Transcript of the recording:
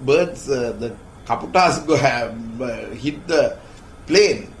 birds, uh, the kaputas go have uh, hit the plane.